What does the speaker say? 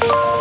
Bye.